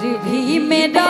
फिर भी मेरा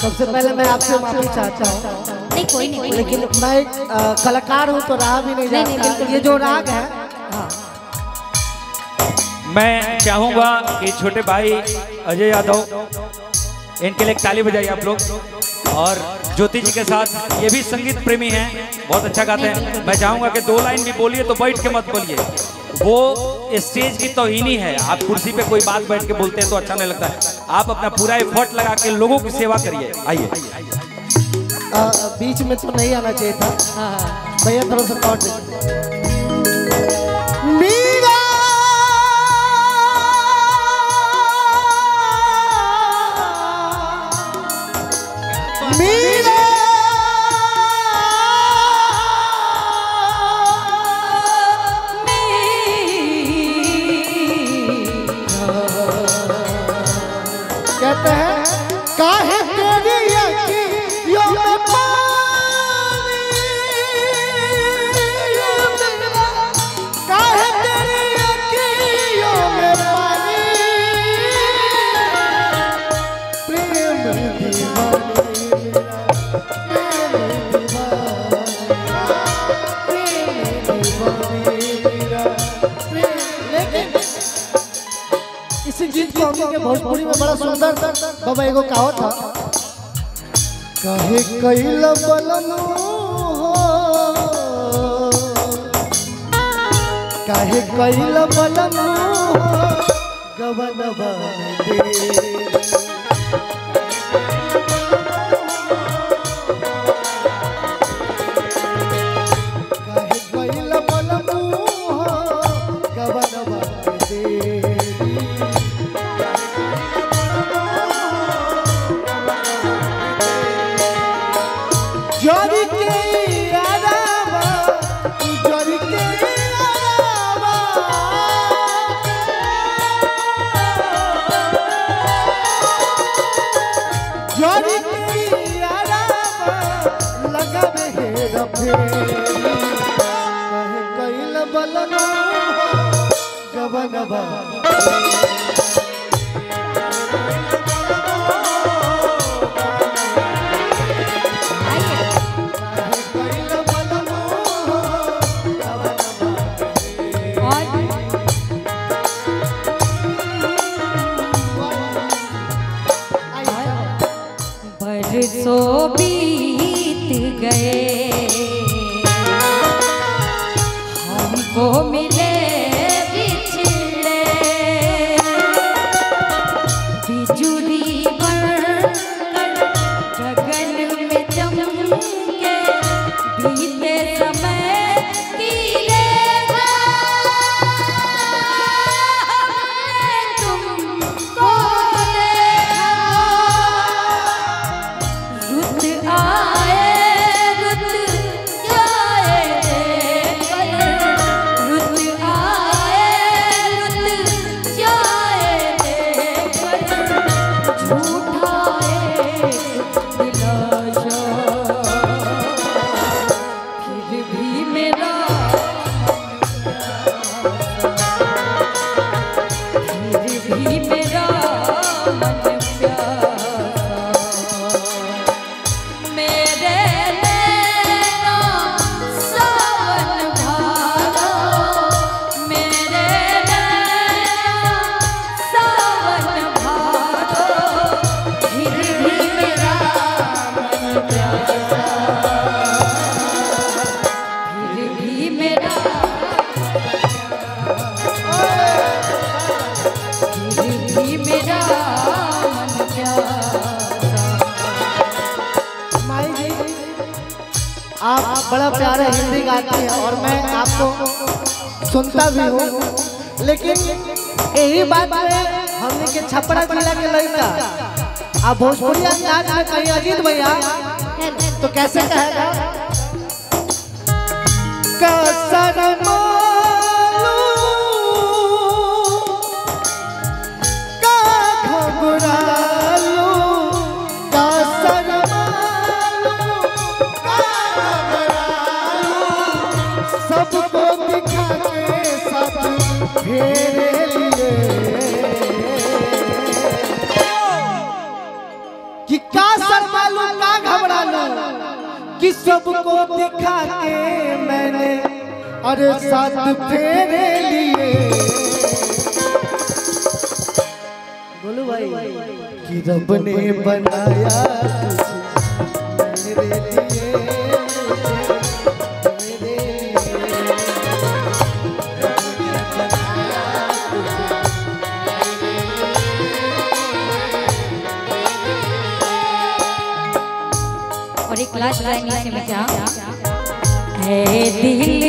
सबसे पहले मैं आपसे माफ़ी चाहता हूँ। नहीं कोई लेकिन मैं एक कलाकार हूँ तो राह भी नहीं, जानता। ये जो राग है हाँ। मैं चाहूँगा कि छोटे भाई अजय यादव इनके लिए ताली बजाइए आप लोग। और ज्योति जी के साथ ये भी संगीत प्रेमी हैं। बहुत अच्छा गाते हैं। मैं चाहूँगा कि दो लाइन भी बोलिए तो बैठ के मत बोलिए। वो स्टेज की तोहिनी है। आप कुर्सी पे कोई बात बैठ के बोलते हैं तो अच्छा नहीं लगता। है आप अपना पूरा एफर्ट लगा के लोगों की सेवा करिए। आइए। बीच में तो नहीं आना चाहिए था। भैया थोड़ा सा भोजपुरी में बड़ा सुंदर बाबा एगो कहो था। कहे कैल बलनो कहे कैल बलनो गवनवा में दे। हो गवनवा बरसों बीत गए। गाती है और मैं आपको सुनता भी हूँ। लेकिन यही बात है, हमने के छपरा जिला के लड़का। आप भोजपुरी अंदाज में कहीं अजीत भैया तो कैसे कहेगा? कसर के कि का शर्मालू का घबरालू कि सबको दिखा के मैंने अरे साथ फेरे लिए। बोलो भाई, कि रब ने बनाया दिल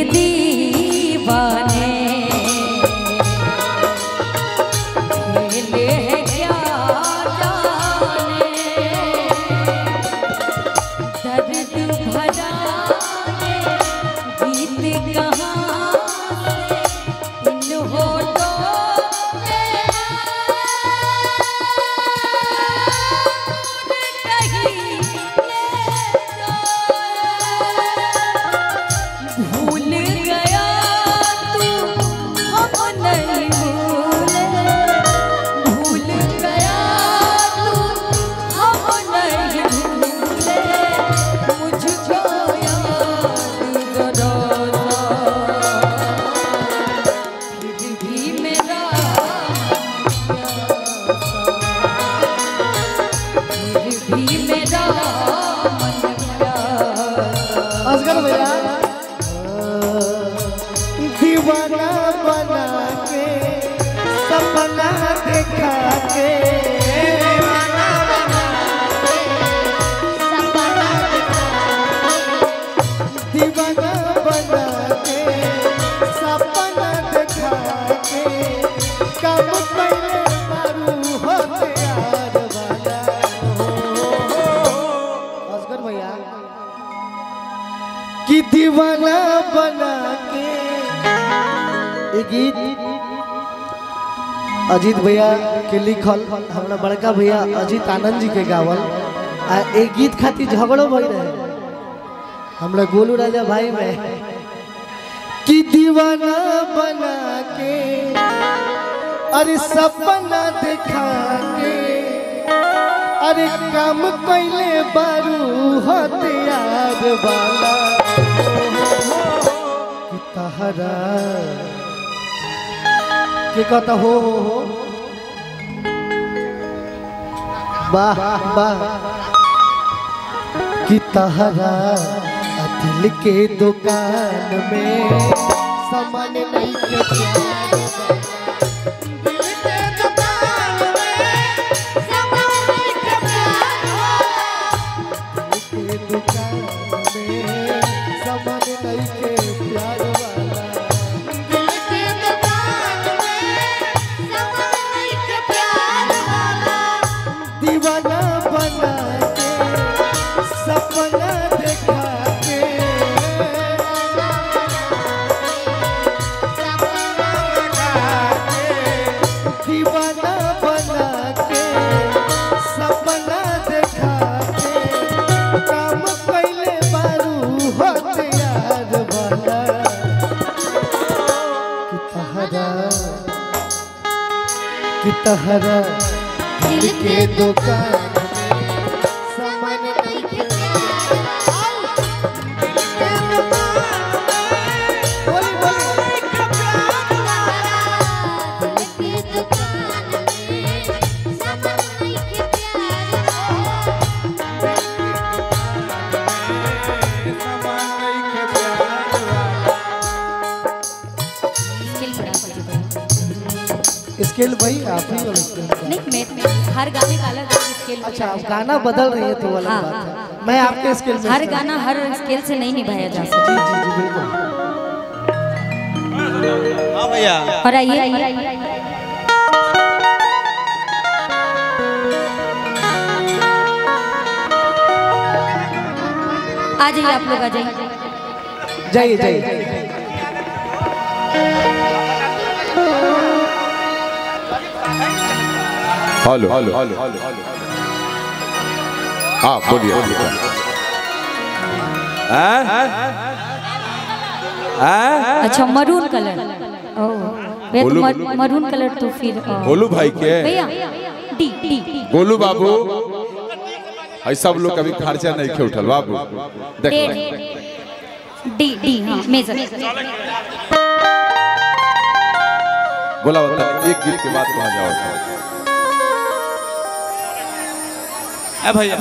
दीवाना बना के गीत अजीत भैया के लिखल, हमरा बड़का भैया अजीत आनंद जी के गावल आ एक गीत खातिर झगड़ो भई रहे। हमरा गोलू राजा भाई में, कि दीवाना बना के, अरे सपना दिखा के, अरे काम कैले बारू हथियार वाला तहरा के कहता हो। हो हो कि तहरा के दुकान में। सामान नहीं तहरा दिल के दुकान स्केल भाई आप ही और स्केल नहीं मैं हर गाने का अलग अलग स्केल अच्छा आप गाना बदल रही है तो अलग हाँ, बात हाँ, है। हाँ। मैं आपके स्केल में हर गाना हर स्केल से नहीं निभाया जा सकता। जी जी जी बिल्कुल। हाँ भैया। और आइए। आ जाइए आप लोग आ जाइए। जाइए जाइए। हेलो हेलो हेलो हाँ बोलिए अच्छा मरून कलर ओ बोलू, बोलू। मरून कलर तो फिर ओ। गोलू भाई के। भैया डी डी गोलू बाबू। है सब लोग कभी खर्चा नहीं खे उठल बाबू। देख डी डी हाँ मेजर बोला बता एक गीत के बाद कहाँ जाओ। ए भैया